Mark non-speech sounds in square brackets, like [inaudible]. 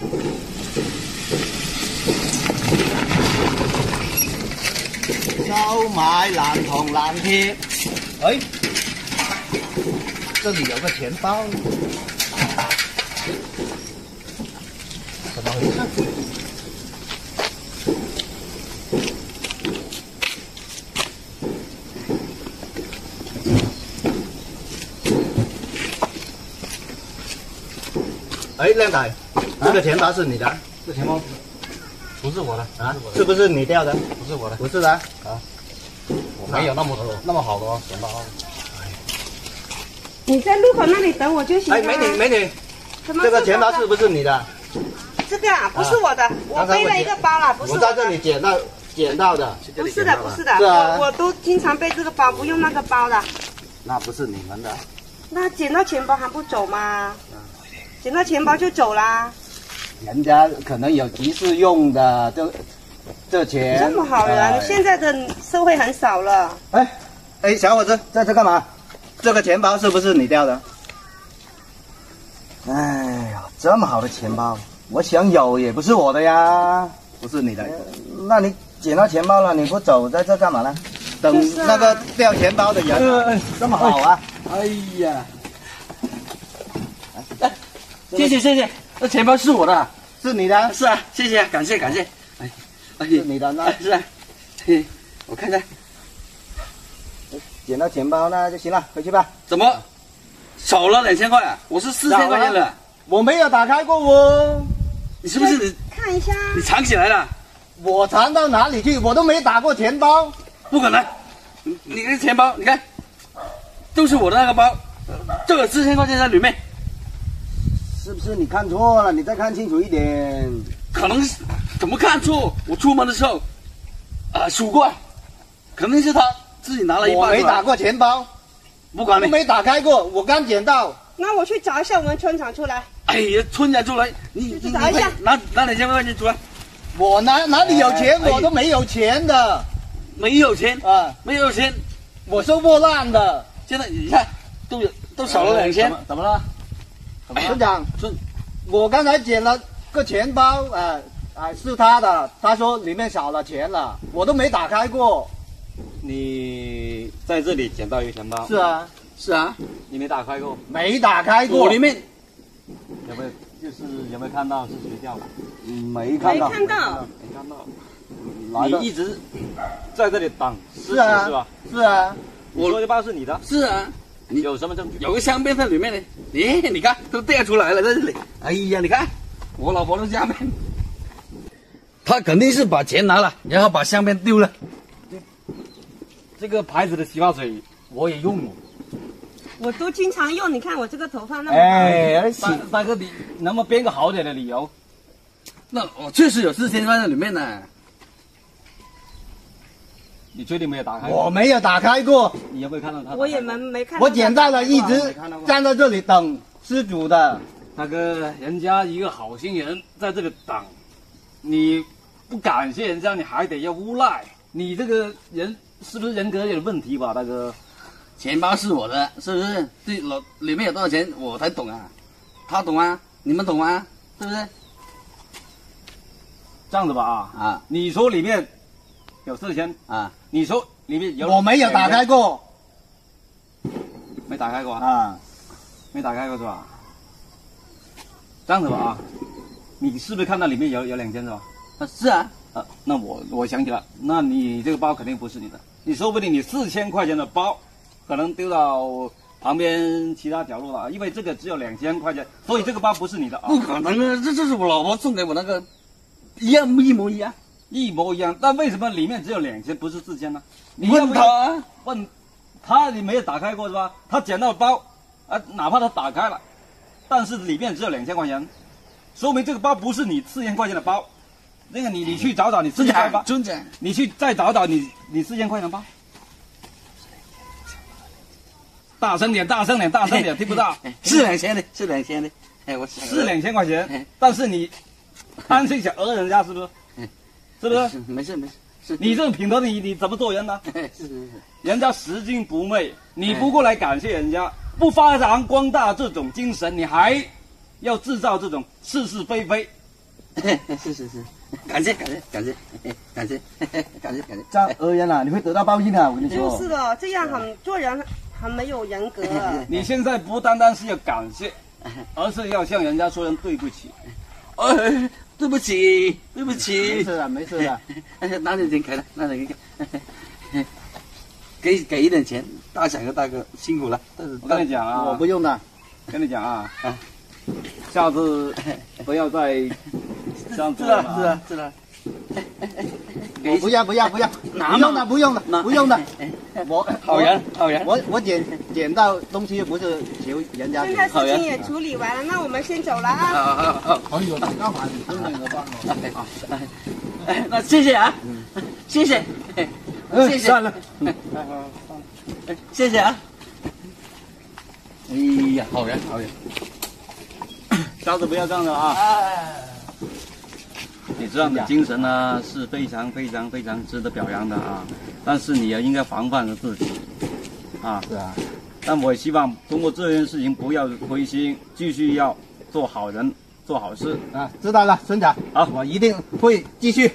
收买烂铜烂铁，哎，这里有个钱包，怎么回事？哎，靓仔，这个钱包是你的？这钱包不是我的啊？是不是你掉的？不是我的，不是的啊。我没有那么多那么好的钱包。你在路口那里等我就行了。哎，美女美女，这个钱包是不是你的？这个啊，不是我的，我背了一个包了，不是我在这里捡到捡到的。不是的，不是的，我我都经常背这个包，不用那个包的。那不是你们的。那捡到钱包还不走吗？捡到钱包就走啦。人家可能有急事用的，这这钱。这么好人，现在的社会很少了。哎，哎，小伙子，在这干嘛？这个钱包是不是你掉的？哎呀，这么好的钱包，我想有也不是我的呀，不是你的。那你捡到钱包了，你不走，在这干嘛呢？等那个掉钱包的人。这么好啊！哎呀，谢谢谢谢，这钱包是我的，是你的，是啊，谢谢，感谢感谢，哎，哎，是你的，那是啊，嘿，我看看，捡到钱包那就行了，回去吧。怎么少了两千块啊？我是四千块钱的，我没有打开过哦。你是不是你看一下？你藏起来了？我藏到哪里去？我都没打过钱包，不可能！你你的钱包，你看，都是我的那个包，这个四千块钱在里面，是不是你看错了？你再看清楚一点。可能是怎么看错？我出门的时候，啊、数过，肯定是他自己拿了一我半出来。没打过钱包，不管你，都没打开过，我刚捡到。那我去找一下我们村长出来。哎呀，村长出来，你你你找一下快拿拿两千块钱出来，我哪哪里有钱？哎我都没有钱的没有钱，啊！没有钱，我收破烂的。现在你看都有都少了两千，怎么了？哎村长，村我刚才捡了个钱包，哎、哎、是他的，他说里面少了钱了，我都没打开过。你在这里捡到一个钱包，是，啊，是啊，你没打开过，没打开过。我里面有没有？就是有没有看到是谁掉的？嗯没看到，没看到，没看到。你一直在这里等是啊是吧？是啊，我说的包是你的，是啊，你有什么证据？有个香槟在里面呢，咦，你看都掉出来了在这里，哎呀，你看我老婆的香槟，他肯定是把钱拿了，然后把香槟丢了。这个牌子的洗发水我也用过。我都经常用。你看我这个头发那么白。哎，而且大大哥，你能不能编个好点的理由？那我确实有四千放在里面呢。你确定没有打开过？我没有打开过，你有没有看到他？我也没。没看到。我捡到了，一直站在这里等失主的。大哥，人家一个好心人在这里等，你不感谢人家，你还得要诬赖，你这个人是不是人格有点问题吧，大哥？钱包是我的，是不是？这老里面有多少钱我才懂啊，他懂啊，你们懂啊，是不是？这样子吧啊，啊你说里面有四千，啊，你说里面有我没有打开过没打开过啊？啊，没打开过是吧？这样子吧啊，你是不是看到里面有有两千是吧？啊是啊，啊，那我我想起了，那你这个包肯定不是你的，你说不定你四千块钱的包，可能丢到旁边其他角落了，因为这个只有两千块钱，所以这个包不是你的啊，不可能啊，这这是我老婆送给我那个，一样一模一样。一模一样。但为什么里面只有两千，不是四千呢？你问他啊，问他，你没有打开过是吧？他捡到包，啊，哪怕他打开了，但是里面只有两千块钱，说明这个包不是你四千块钱的包。那个你你去找找你四尊千块钱包长，，尊长，你去再找找你你四千块钱包。大声点，大声点，大声点，听不到。是两千的，是两千的，哎，我是两千块钱哎，但是你贪心想讹人家是不是？哎是不是？是没事没事，是你这种品德，你你怎么做人呢？哎是是是，人家拾金不昧，你不过来感谢人家，不发扬光大这种精神，你还要制造这种是是非非，[laughs] 是是是，[laughs] 感谢感谢感谢感谢感谢感谢。这样而言啊，你会得到报应的，我跟你说。就是的，这样很做人很没有人格。[laughs] 你现在不单单是要感谢，而是要向人家说声对不起。哎，对不起对不起。没事的，没事的。拿点钱给他，拿点钱给，给给一点钱，大小哥大哥辛苦了。我跟你讲啊，我不用的。跟你讲啊，下次不要再 [laughs] 这样子了。是啊是啊。我不要不要不要，不用的不用的不用的。我好人好人，我我捡捡到东西不是求人家。现在事情也处理完了，那我们先走了啊。好干嘛你真的帮我？哎，那谢谢啊，谢谢，谢谢。算了，谢谢啊。哎呀，好人好人，下次不要这样了啊！你这样的精神呢是非常非常非常值得表扬的啊！但是你也应该防范着自己啊！是啊，但我也希望通过这件事情不要灰心，继续要做好人，做好事啊！知道了，村长，好，我一定会继续。